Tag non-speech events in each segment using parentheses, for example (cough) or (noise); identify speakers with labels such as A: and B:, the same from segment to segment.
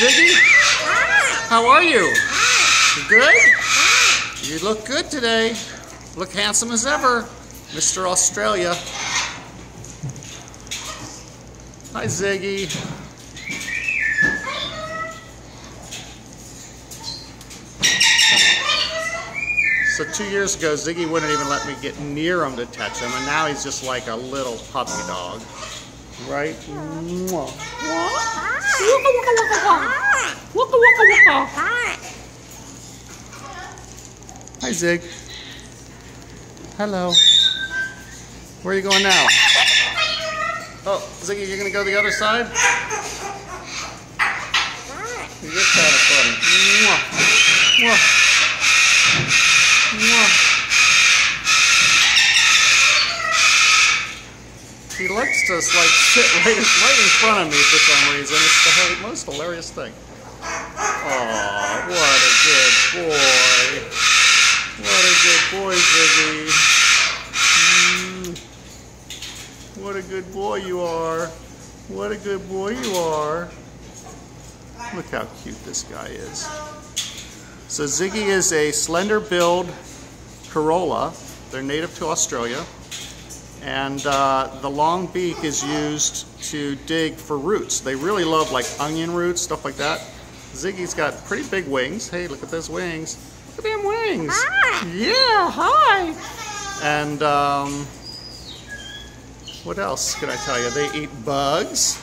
A: Ziggy? How are you? You good? You look good today. Look handsome as ever, Mr. Australia. Hi, Ziggy. So two years ago, Ziggy wouldn't even let me get near him to touch him, and now he's just like a little puppy dog. Right? Mwah. Ah! Hi, Zig. Hello. Where are you going now? Oh, Ziggy, you're gonna go the other side? Ah! You're kind of funny. Mwah. Mwah. Mwah. He likes to like sit right, right in front of me for some reason. It's the most hilarious thing. Oh, what a good boy. What a good boy, Ziggy. Mm. What a good boy you are. What a good boy you are. Look how cute this guy is. So Ziggy is a slender billed Corella. They're native to Australia. And uh, the long beak is used to dig for roots. They really love like onion roots, stuff like that. Ziggy's got pretty big wings. Hey, look at those wings. Look at them wings.
B: Hi.
A: Yeah, hi. And um, what else can I tell you? They eat bugs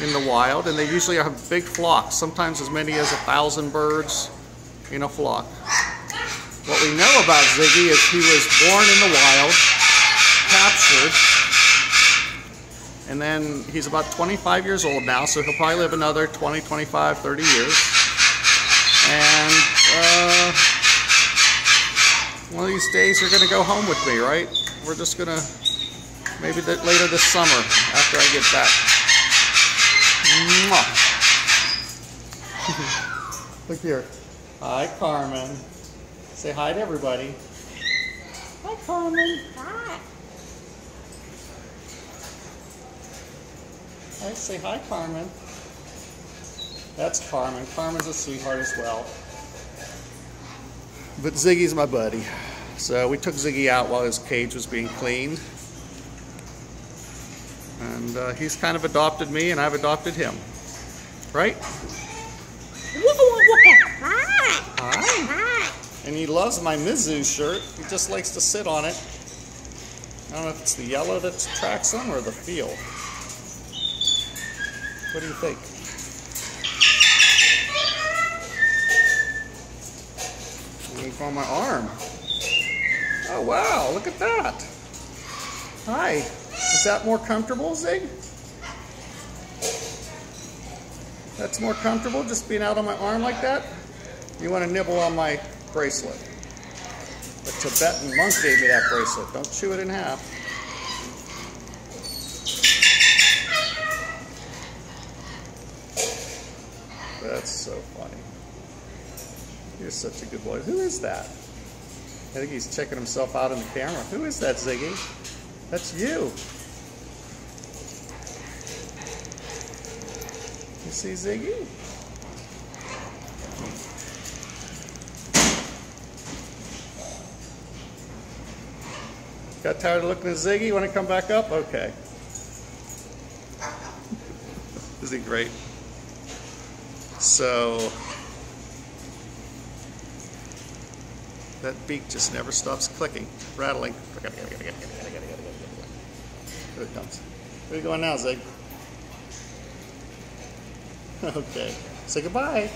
A: in the wild, and they usually have big flocks, sometimes as many as a thousand birds in a flock. What we know about Ziggy is he was born in the wild, captured, and then he's about 25 years old now, so he'll probably live another 20, 25, 30 years. And uh, one of these days you're going to go home with me, right? We're just going to, maybe th later this summer after I get back. (laughs) Look here. Hi, Carmen. Say hi to everybody. Hi, Carmen.
B: Hi.
A: I say hi, Carmen. That's Carmen. Carmen's a sweetheart as well. But Ziggy's my buddy. So we took Ziggy out while his cage was being cleaned. And uh, he's kind of adopted me and I've adopted him. Right?
B: Hi.
A: Hi.
B: Hi.
A: And he loves my Mizu shirt. He just likes to sit on it. I don't know if it's the yellow that attracts him or the feel. What do you think? He's on my arm. Oh wow, look at that. Hi. Is that more comfortable, Zig? That's more comfortable, just being out on my arm like that? You want to nibble on my bracelet. The Tibetan monk gave me that bracelet. Don't chew it in half. That's so funny. You're such a good boy. Who is that? I think he's checking himself out in the camera. Who is that, Ziggy? That's you. You see Ziggy? Got tired of looking at Ziggy? Want to come back up? Okay. Is he great? So, that beak just never stops clicking, rattling. Here it comes. Where are you going now, Zig? (laughs) Okay. Say goodbye.